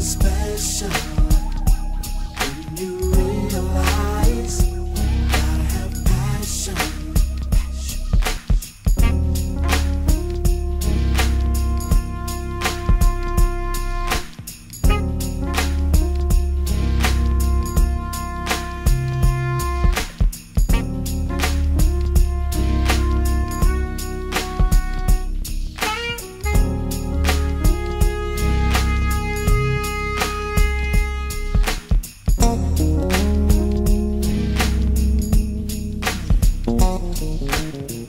Special. Thank you.